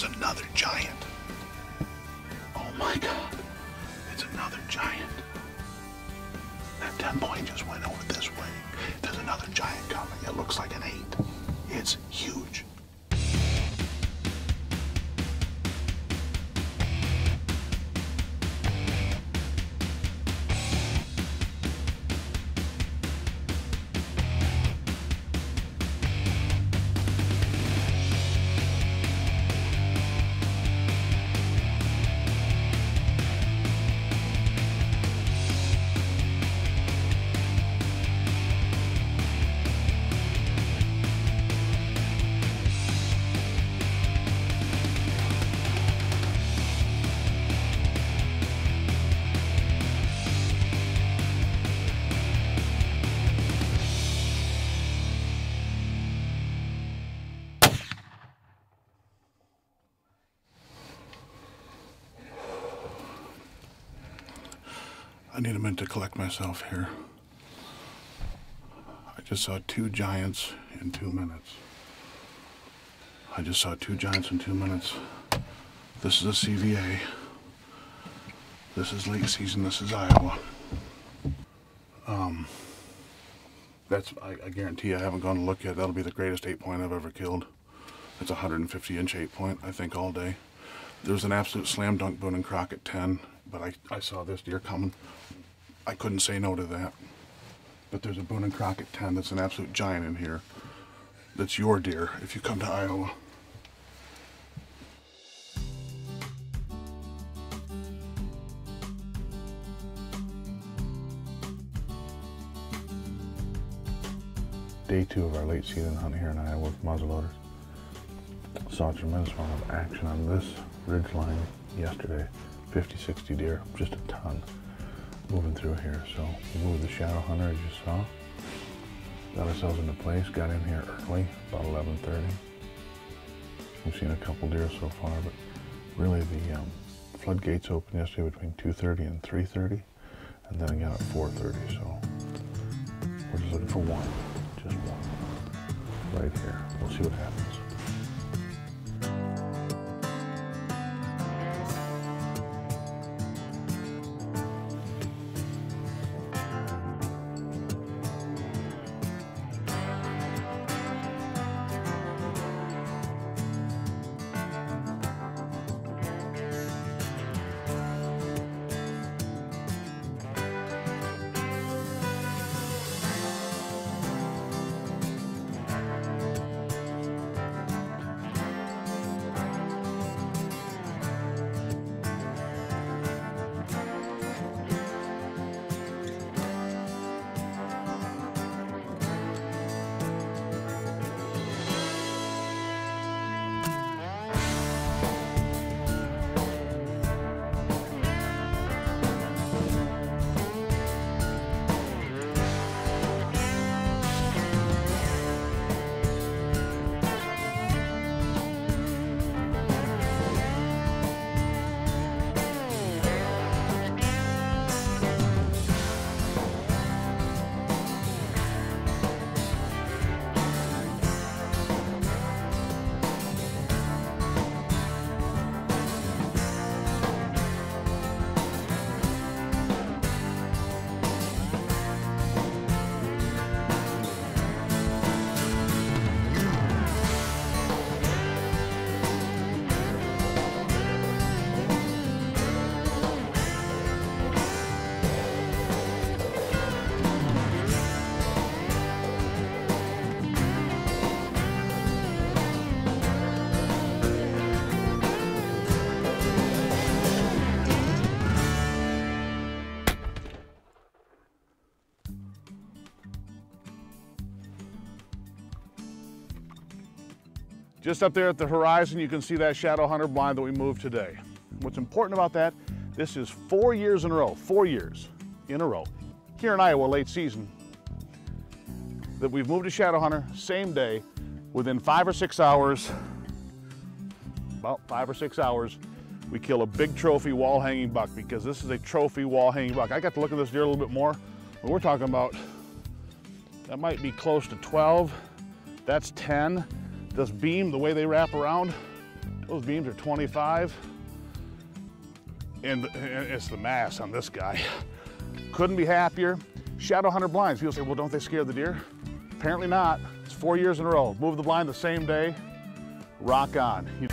There's another giant. Oh my God. It's another giant. That 10 point just went over this way. There's another giant coming. It looks like an I need a minute to collect myself here. I just saw two giants in two minutes. I just saw two giants in two minutes. This is a CVA. This is late season. This is Iowa. Um, that's I, I guarantee I haven't gone to look yet. That'll be the greatest eight point I've ever killed. It's a 150 inch eight point, I think, all day. There's an absolute slam dunk Boone and Crockett 10, but I, I saw this deer coming. I couldn't say no to that. But there's a Boone and Crockett 10 that's an absolute giant in here. That's your deer if you come to Iowa. Day two of our late season hunt here in Iowa with muzzleloaders. Saw a tremendous amount of action on this ridge line yesterday. 50, 60 deer, just a ton moving through here. So we moved the shadow hunter as you saw. Got ourselves into place, got in here early, about 11.30. We've seen a couple deer so far, but really the um, floodgates opened yesterday between 2.30 and 3.30, and then again at 4.30, so we're just looking for one, just one, right here. We'll see what happens. Just up there at the horizon, you can see that shadow hunter blind that we moved today. What's important about that, this is four years in a row, four years in a row, here in Iowa late season, that we've moved a shadow hunter, same day, within five or six hours, about five or six hours, we kill a big trophy wall hanging buck because this is a trophy wall hanging buck. I got to look at this deer a little bit more. but We're talking about, that might be close to 12. That's 10. This beam, the way they wrap around, Those beams are 25. And it's the mass on this guy. Couldn't be happier. Shadow hunter blinds. People say, well, don't they scare the deer? Apparently not. It's four years in a row. Move the blind the same day. Rock on. You